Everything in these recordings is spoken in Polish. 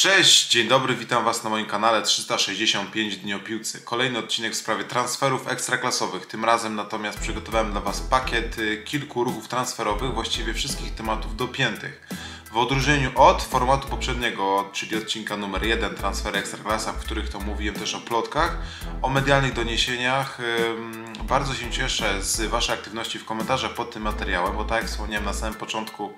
Cześć, dzień dobry, witam Was na moim kanale 365 dni o piłce. Kolejny odcinek w sprawie transferów ekstraklasowych. Tym razem natomiast przygotowałem dla Was pakiet y, kilku ruchów transferowych, właściwie wszystkich tematów dopiętych. W odróżnieniu od formatu poprzedniego, czyli odcinka numer 1 Transfery Ekstraklasa, w których to mówiłem też o plotkach, o medialnych doniesieniach, bardzo się cieszę z Waszej aktywności w komentarzach pod tym materiałem, bo tak jak wspomniałem na samym początku,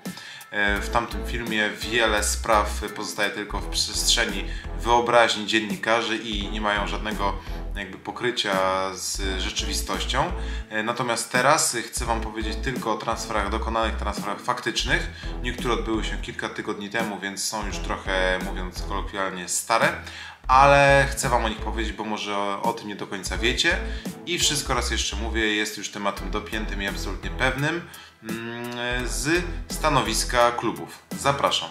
w tamtym filmie wiele spraw pozostaje tylko w przestrzeni wyobraźni dziennikarzy i nie mają żadnego jakby pokrycia z rzeczywistością. E, natomiast teraz chcę Wam powiedzieć tylko o transferach dokonanych, transferach faktycznych. Niektóre odbyły się kilka tygodni temu, więc są już trochę, mówiąc kolokwialnie, stare ale chcę Wam o nich powiedzieć, bo może o, tym nie do końca wiecie. I wszystko raz jeszcze mówię, jest już tematem dopiętym i absolutnie pewnym mm, z stanowiska klubów. Zapraszam.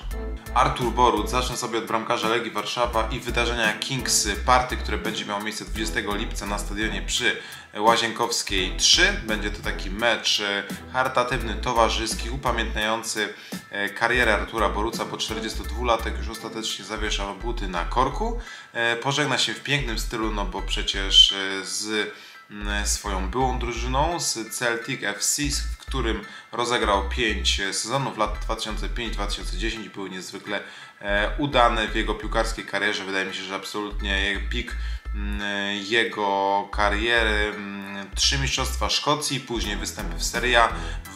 Artur Borut, zacznę sobie od bramkarza Legii Warszawa i wydarzenia Kings Party, które będzie miało miejsce 20 lipca na stadionie przy Łazienkowskiej 3. Będzie to taki mecz e, charytatywny, towarzyski, upamiętniający e, karierę Artura Boruca, bo 42-latek już ostatecznie zawieszał buty na korku. E, pożegna się w pięknym stylu, no bo przecież z swoją byłą drużyną z Celtic FC, w którym rozegrał 5 sezonów lat 2005-2010 był niezwykle udany w jego piłkarskiej karierze. Wydaje mi się, że absolutnie pik Mm, jego kariery, mm, trzy mistrzostwa Szkocji, później występy w Serie A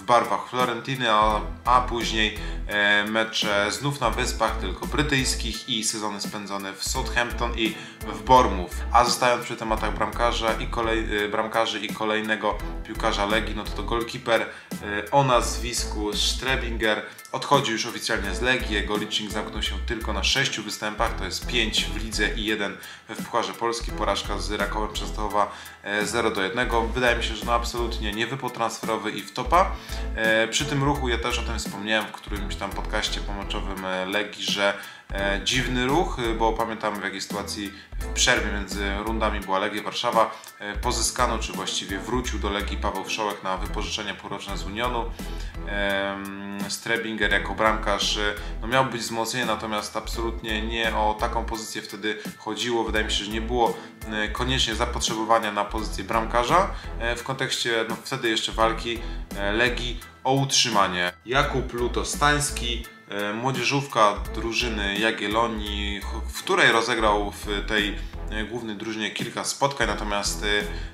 barwach Florentiny, a, a później e, mecze znów na Wyspach, tylko brytyjskich i sezony spędzone w Southampton i w Bournemouth. A zostając przy tematach bramkarza i kolej, e, bramkarzy i kolejnego piłkarza Legii, no to to golkiper e, o nazwisku Strebinger odchodzi już oficjalnie z Legii. Jego licznik zamknął się tylko na 6 występach, to jest 5 w lidze i 1 w Pucharze Polski. Porażka z Rakowem Częstochowa 0 do 1. Wydaje mi się, że no absolutnie nie wypał transferowy i w topa. E, przy tym ruchu ja też o tym wspomniałem w którymś tam podcaście pomoczowym e, Legii, że e, dziwny ruch, bo pamiętam w jakiej sytuacji w przerwie między rundami była Legia Warszawa. Pozyskano, czy właściwie wrócił do Legii Paweł Wszołek na wypożyczenie półroczne z Unionu. Strebinger jako bramkarz no miał być wzmocnienie, natomiast absolutnie nie o taką pozycję wtedy chodziło. Wydaje mi się, że nie było koniecznie zapotrzebowania na pozycję bramkarza w kontekście no, wtedy jeszcze walki Legii o utrzymanie. Jakub Lutostański, e, młodzieżówka drużyny Jagiellonii, w której rozegrał w tej e, głównej drużynie kilka spotkań, natomiast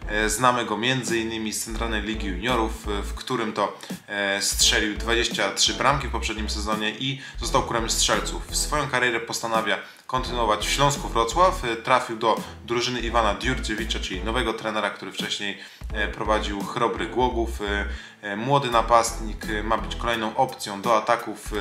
e, znamy go m.in. z Centralnej Ligi Juniorów, w którym to strzelił 23 bramki w poprzednim sezonie i został królem strzelców. Swoją karierę postanawia kontynuować w Śląsku Wrocław. Trafił do drużyny Iwana Dziurdziewicza, czyli nowego trenera, który wcześniej E, prowadził Chrobry Głogów. E, e, młody napastnik ma być kolejną opcją do ataków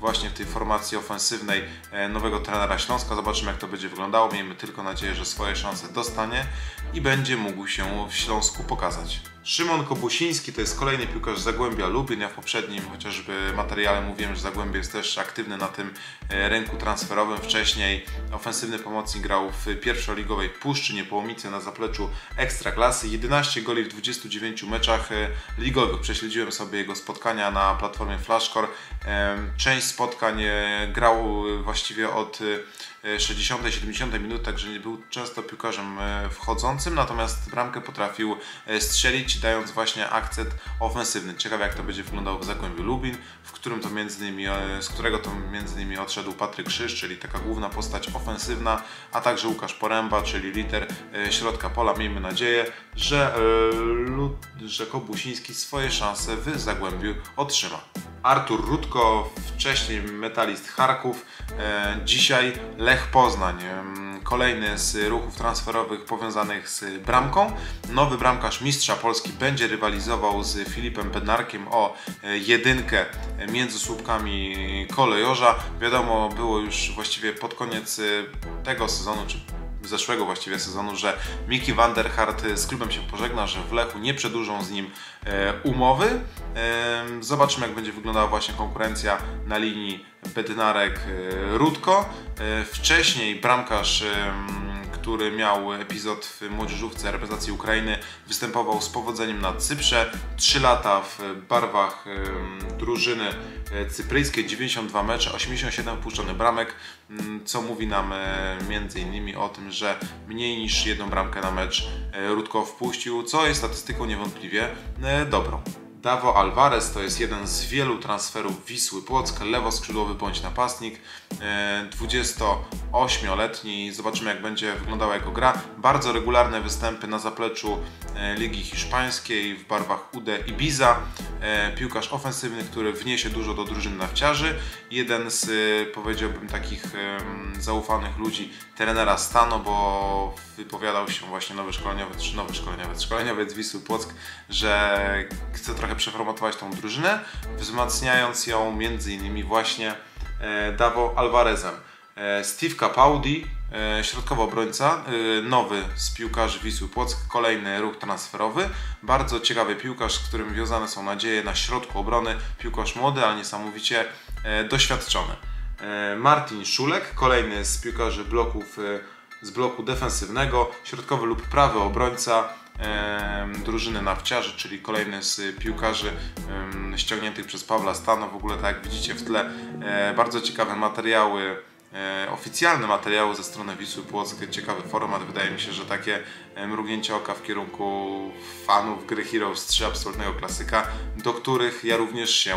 właśnie w tej formacji ofensywnej nowego trenera Śląska. Zobaczymy jak to będzie wyglądało. Miejmy tylko nadzieję, że swoje szanse dostanie i będzie mógł się w Śląsku pokazać. Szymon Kobusiński to jest kolejny piłkarz Zagłębia Lubin. Ja w poprzednim chociażby materiale mówiłem, że Zagłębie jest też aktywny na tym rynku transferowym. Wcześniej ofensywny pomocnik grał w pierwszoligowej Puszczy Niepołomice na zapleczu Ekstraklasy. 11 goli w 29 meczach e, ligowych. Prześledziłem sobie jego spotkania na platformie Flashcore. Część spotkań e, grał właściwie od 60-70 e, minuty, także nie był często piłkarzem wchodzącym, natomiast bramkę potrafił strzelić, dając właśnie akcent ofensywny. Ciekawe jak to będzie wyglądało w Zagłębiu Lubin, w którym to między innymi, z którego to między innymi odszedł Patryk Krzyż, czyli taka główna postać ofensywna, a także Łukasz Poręba, czyli lider środka pola. Miejmy nadzieję, że że Kobusiński swoje szanse w Zagłębiu otrzyma. Artur Rudko, wcześniej metalist Charków, e, dzisiaj Lech Poznań. Kolejny z ruchów transferowych powiązanych z bramką. Nowy bramkarz mistrza Polski będzie rywalizował z Filipem Bednarkiem o e, jedynkę między słupkami kolejorza. Wiadomo było już właściwie pod koniec e, tego sezonu, czy zeszłego właściwie sezonu, że Miki van z klubem się pożegna, że w Lechu nie przedłużą z nim e, umowy. E, zobaczymy jak będzie wyglądała właśnie konkurencja na linii Bednarek-Rudko. E, wcześniej bramkarz który miał epizod w młodzieżówce reprezentacji Ukrainy, występował z powodzeniem na Cyprze. 3 lata w barwach drużyny cypryjskiej, 92 mecze, 87 wpuszczonych bramek, mm, co mówi nam między innymi o tym, że mniej niż jedną bramkę na mecz Rudko wpuścił, co jest statystyką niewątpliwie dobrą. Davo Alvarez to jest jeden z wielu transferów Wisły Płock, lewoskrzydłowy bądź napastnik, 28-letni, e, zobaczymy jak będzie wyglądała jego gra. Bardzo regularne występy na zapleczu e, Ligi Hiszpańskiej w barwach UD Ibiza, piłkarz ofensywny, który wniesie dużo do drużyn nawciarzy, jeden z powiedziałbym takich zaufanych ludzi trenera Stano, bo wypowiadał się właśnie nowy szkoleniowiec, czy nowy szkoleniowiec, szkoleniowiec Wisły Płock, że chce trochę przeformatować tą drużynę, wzmacniając ją między innymi właśnie e, Davo Alvarezem. E, Steve Capaldi, e, środkowy obrońca, nowy z piłkarzy Wisły Płock, kolejny ruch transferowy. Bardzo ciekawy piłkarz, z którym wiązane są nadzieje na środku obrony. Piłkarz młody, ale niesamowicie doświadczony. Martin Szulek, kolejny z piłkarzy bloków z bloku defensywnego, środkowy lub prawy obrońca drużyny nawciarzy, czyli kolejny z piłkarzy ściągniętych przez Pawła Stano. W ogóle tak jak widzicie w tle e, bardzo ciekawe materiały E, oficjalne materiały ze strony Wisły Płock, ciekawy format. Wydaje mi się, że takie e, mrugnięcie oka w kierunku fanów gry Heroes 3 absolutnego klasyka, do których ja również się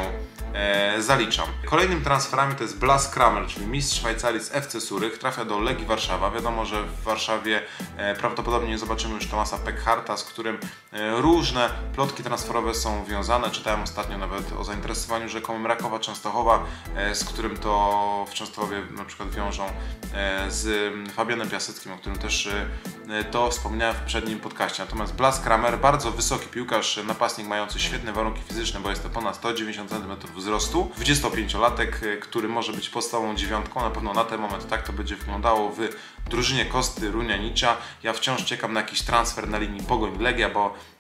e, zaliczam. Kolejnym transferami to jest Blas Kramer, czyli mistrz Szwajcarii z FC Surych, trafia do Legii Warszawa. Wiadomo, że w Warszawie e, prawdopodobnie nie zobaczymy już Tomasa Peckharta, z którym e, różne plotki transferowe są wiązane. Czytałem ostatnio nawet o zainteresowaniu rzekomym Rakowa Częstochowa, e, z którym to w Częstochowie na przykład wiążą e, z Fabianem Piaseckim, o którym też e, to wspomniałem w poprzednim podcaście. Natomiast Blas Kramer, bardzo wysoki piłkarz, napastnik mający świetne warunki fizyczne, bo jest to ponad 190 cm wzrostu, 25-latek, e, który może być podstawową dziewiątką, na pewno na ten moment tak to będzie wyglądało w drużynie Kosty Runianicza. Ja wciąż czekam na jakiś transfer na linii Pogoń-Legia, bo E,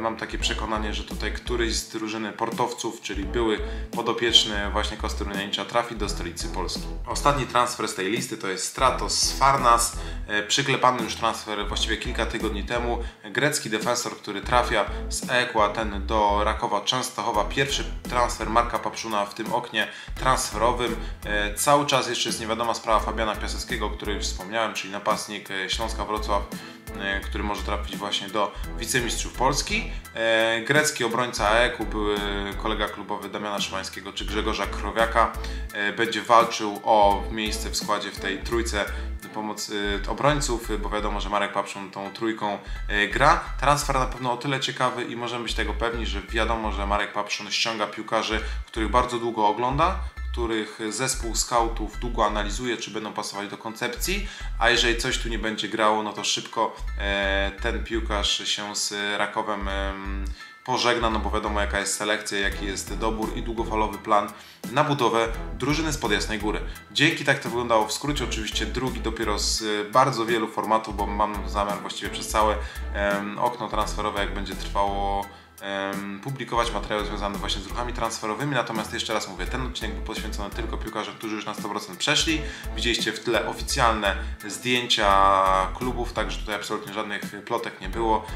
mam takie przekonanie, że tutaj któryś z drużyny portowców, czyli były podopieczny właśnie Kostrunianicza trafi do stolicy Polski. Ostatni transfer z tej listy to jest Stratos Farnas, e, przyklepany już transfer właściwie kilka tygodni temu. Grecki defensor, który trafia z EKU ten do Rakowa Częstochowa. Pierwszy transfer Marka Papszuna w tym oknie transferowym. E, cały czas jeszcze jest niewiadoma sprawa Fabiana Piaseckiego, o której już wspomniałem, czyli napastnik Śląska Wrocław E, który może trafić właśnie do wicemistrzów Polski. E, grecki obrońca AEK-u, były kolega klubowy Damiana Szymańskiego czy Grzegorza Krowiaka, e, będzie walczył o miejsce w składzie w tej trójce pomocy obrońców, bo wiadomo, że Marek Papszun tą trójką gra. Transfer na pewno o tyle ciekawy i możemy być tego pewni, że wiadomo, że Marek Papszun ściąga piłkarzy, których bardzo długo ogląda, których zespół scoutów długo analizuje, czy będą pasować do koncepcji, a jeżeli coś tu nie będzie grało, no to szybko e, ten piłkarz się z Rakowem pożegna, no bo wiadomo jaka jest selekcja, jaki jest dobór i długofalowy plan na budowę drużyny z Jasnej Góry. Dzięki tak to wyglądało w skrócie, oczywiście drugi dopiero z bardzo wielu formatów, bo mam zamiar właściwie przez całe okno transferowe, jak będzie trwało publikować materiały związane właśnie z ruchami transferowymi, natomiast jeszcze raz mówię, ten odcinek był poświęcony tylko piłkarzom, którzy już na 100% przeszli. Widzieliście w tle oficjalne zdjęcia klubów, także tutaj absolutnie żadnych plotek nie było,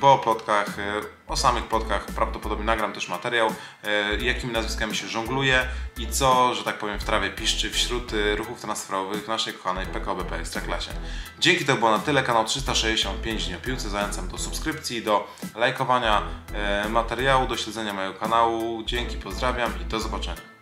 bo o plotkach, e, o samych plotkach prawdopodobnie nagram też materiał, e, jakimi nazwiskami się żongluje i co, że tak powiem, w trawie piszczy wśród e, ruchów transferowych w naszej kochanej PKBP Ekstraklasie. Dzięki to było na tyle, kanał 365 dni o piłce, zachęcam do subskrypcji, do lajkowania E, materiału, do śledzenia mojego kanału. Dzięki, pozdrawiam i do zobaczenia.